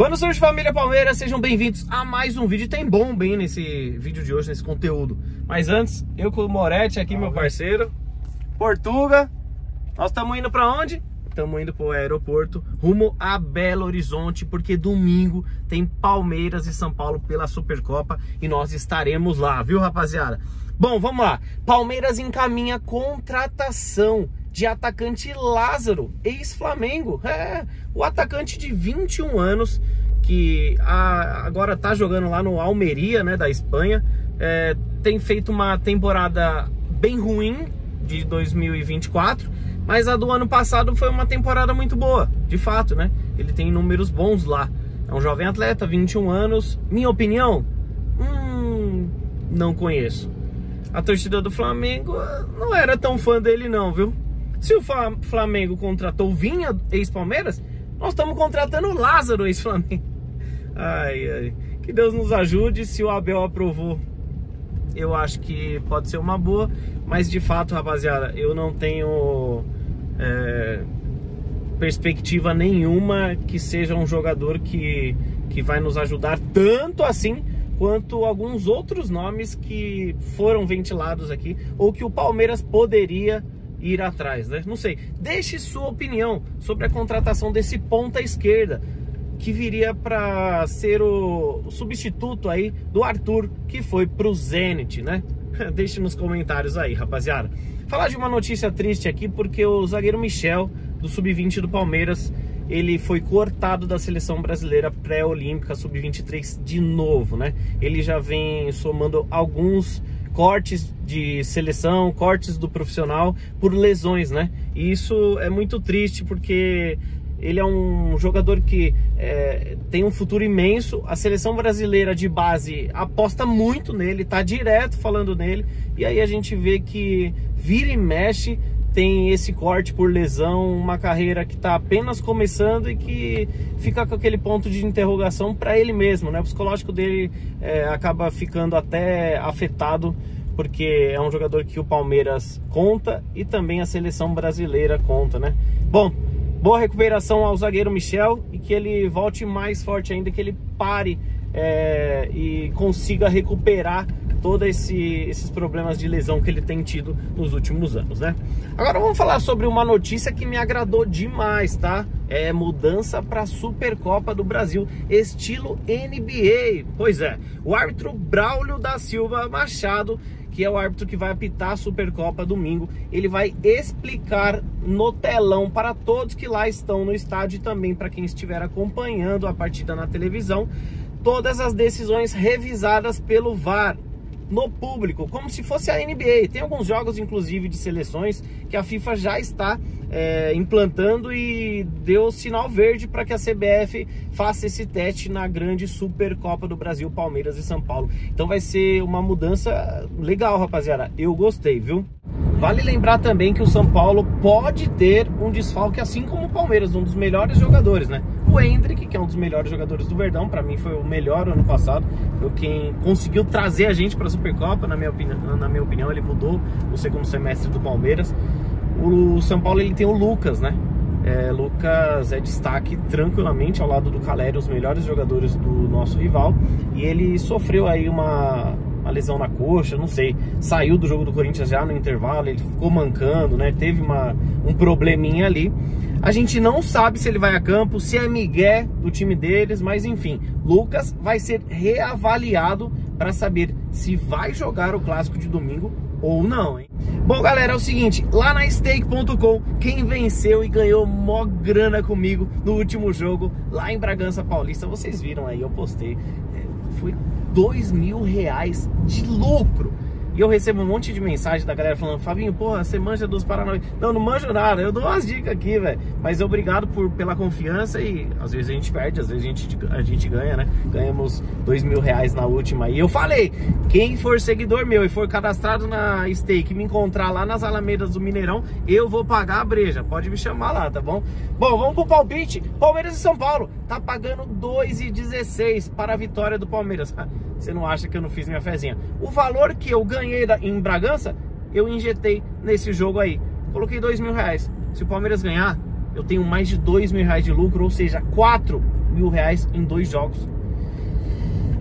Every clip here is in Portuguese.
Quando surge família Palmeiras, sejam bem-vindos a mais um vídeo. Tem bomba hein, nesse vídeo de hoje, nesse conteúdo. Mas antes, eu com o Moretti aqui, meu parceiro, Portuga. Nós estamos indo para onde? Estamos indo para o aeroporto, rumo a Belo Horizonte, porque domingo tem Palmeiras e São Paulo pela Supercopa e nós estaremos lá, viu, rapaziada? Bom, vamos lá. Palmeiras encaminha contratação de atacante Lázaro, ex-Flamengo. É, o atacante de 21 anos, que a, agora tá jogando lá no Almeria, né, da Espanha. É, tem feito uma temporada bem ruim de 2024, mas a do ano passado foi uma temporada muito boa, de fato, né? Ele tem números bons lá. É um jovem atleta, 21 anos. Minha opinião? Hum, não conheço. A torcida do Flamengo não era tão fã dele não, viu? Se o Flamengo contratou Vinha, ex-Palmeiras, nós estamos contratando Lázaro, ex-Flamengo. Ai, ai. Que Deus nos ajude. Se o Abel aprovou, eu acho que pode ser uma boa. Mas de fato, rapaziada, eu não tenho é, perspectiva nenhuma que seja um jogador que, que vai nos ajudar tanto assim quanto alguns outros nomes que foram ventilados aqui ou que o Palmeiras poderia ir atrás, né? Não sei. Deixe sua opinião sobre a contratação desse ponta esquerda que viria para ser o, substituto aí do Arthur, que foi pro Zenit, né? Deixe nos comentários aí, rapaziada. Falar de uma notícia triste aqui, porque o zagueiro Michel, do Sub-20 do Palmeiras, ele foi cortado da seleção brasileira pré-olímpica Sub-23 de novo, né? Ele já vem somando alguns cortes de seleção, cortes do profissional por lesões, né? E isso é muito triste porque ele é um jogador que é, tem um futuro imenso. A seleção brasileira de base aposta muito nele, tá direto falando nele. E aí a gente vê que vira e mexe tem esse corte por lesão, uma carreira que está apenas começando e que fica com aquele ponto de interrogação para ele mesmo, né? O psicológico dele é, acaba ficando até afetado porque é um jogador que o Palmeiras conta e também a seleção brasileira conta, né? Bom, boa recuperação ao zagueiro Michel e que ele volte mais forte ainda, que ele pare é, e consiga recuperar todos esse, esses problemas de lesão que ele tem tido nos últimos anos, né? Agora vamos falar sobre uma notícia que me agradou demais, tá? É mudança para a Supercopa do Brasil, estilo NBA. Pois é, o árbitro Braulio da Silva Machado que é o árbitro que vai apitar a Supercopa domingo. Ele vai explicar no telão para todos que lá estão no estádio e também para quem estiver acompanhando a partida na televisão, todas as decisões revisadas pelo VAR no público, como se fosse a NBA. Tem alguns jogos, inclusive, de seleções que a FIFA já está é, implantando e deu sinal verde para que a CBF faça esse teste na grande Supercopa do Brasil, Palmeiras e São Paulo. Então vai ser uma mudança legal, rapaziada. Eu gostei, viu? Vale lembrar também que o São Paulo pode ter um desfalque, assim como o Palmeiras, um dos melhores jogadores, né? O Hendrick, que é um dos melhores jogadores do Verdão, para mim foi o melhor ano passado, foi quem conseguiu trazer a gente para a Supercopa, na minha, opinião, na minha opinião, ele mudou o segundo semestre do Palmeiras. O São Paulo ele tem o Lucas, né? É, Lucas é destaque tranquilamente ao lado do Caleri, os melhores jogadores do nosso rival, e ele sofreu aí uma, uma lesão na coxa, não sei, saiu do jogo do Corinthians já no intervalo, ele ficou mancando, né? Teve uma, um probleminha ali. A gente não sabe se ele vai a campo, se é Miguel do time deles, mas enfim, Lucas vai ser reavaliado para saber se vai jogar o clássico de domingo ou não, hein? Bom, galera, é o seguinte, lá na stake.com, quem venceu e ganhou mó grana comigo no último jogo, lá em Bragança Paulista, vocês viram aí, eu postei, é, foi dois mil reais de lucro. E eu recebo um monte de mensagem da galera falando, Fabinho, porra, você manja dos Paranóis. Não, não manjo nada, eu dou umas dicas aqui, velho. Mas obrigado por, pela confiança e às vezes a gente perde, às vezes a gente, a gente ganha, né? Ganhamos dois mil reais na última. E eu falei, quem for seguidor meu e for cadastrado na Stake, me encontrar lá nas Alamedas do Mineirão, eu vou pagar a breja. Pode me chamar lá, tá bom? Bom, vamos pro palpite. Palmeiras e São Paulo. Tá pagando 2,16 para a vitória do Palmeiras. Você não acha que eu não fiz minha fezinha? O valor que eu ganhei em Bragança, eu injetei nesse jogo aí. Coloquei dois mil reais. Se o Palmeiras ganhar, eu tenho mais de dois mil reais de lucro, ou seja, quatro mil reais em dois jogos.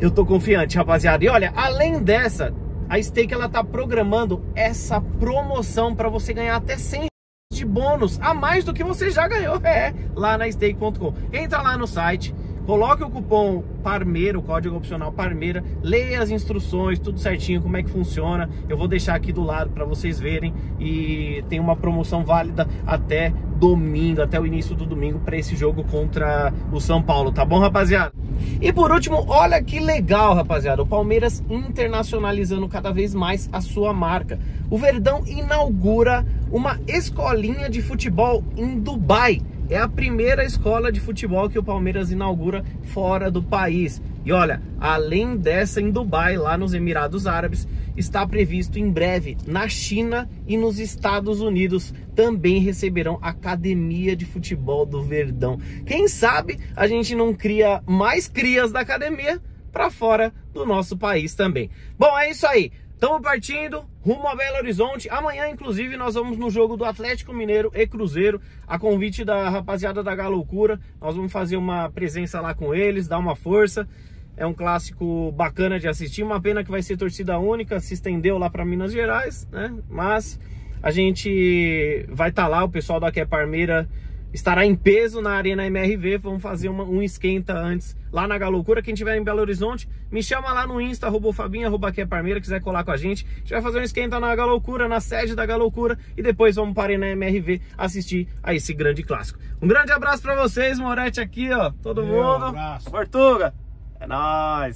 Eu tô confiante, rapaziada. E olha, além dessa, a Stake ela tá programando essa promoção para você ganhar até 100 de bônus a mais do que você já ganhou é, lá na stake.com. Entra lá no site, Coloque o cupom Parmeira, o código opcional Parmeira, leia as instruções, tudo certinho, como é que funciona. Eu vou deixar aqui do lado para vocês verem e tem uma promoção válida até domingo, até o início do domingo para esse jogo contra o São Paulo, tá bom, rapaziada? E por último, olha que legal, rapaziada, o Palmeiras internacionalizando cada vez mais a sua marca. O Verdão inaugura uma escolinha de futebol em Dubai. É a primeira escola de futebol que o Palmeiras inaugura fora do país. E olha, além dessa em Dubai, lá nos Emirados Árabes, está previsto em breve na China e nos Estados Unidos também receberão academia de futebol do Verdão. Quem sabe a gente não cria mais crias da academia para fora do nosso país também. Bom, é isso aí. Estamos partindo rumo a Belo Horizonte. Amanhã, inclusive, nós vamos no jogo do Atlético Mineiro e Cruzeiro, a convite da rapaziada da Galoucura. Nós vamos fazer uma presença lá com eles, dar uma força. É um clássico bacana de assistir. Uma pena que vai ser torcida única, se estendeu lá para Minas Gerais, né? Mas a gente vai estar tá lá, o pessoal da Que Parmeira estará em peso na Arena MRV. Vamos fazer uma, um esquenta antes lá na Galoucura. Quem estiver em Belo Horizonte, me chama lá no Insta, arroba Fabinho, arroba que é Parmeira, quiser colar com a gente. A gente vai fazer um esquenta na Galoucura, na sede da Galoucura, e depois vamos para a Arena MRV assistir a esse grande clássico. Um grande abraço para vocês, Moretti aqui, ó, todo Meu mundo. Um abraço. Portuga, é nóis.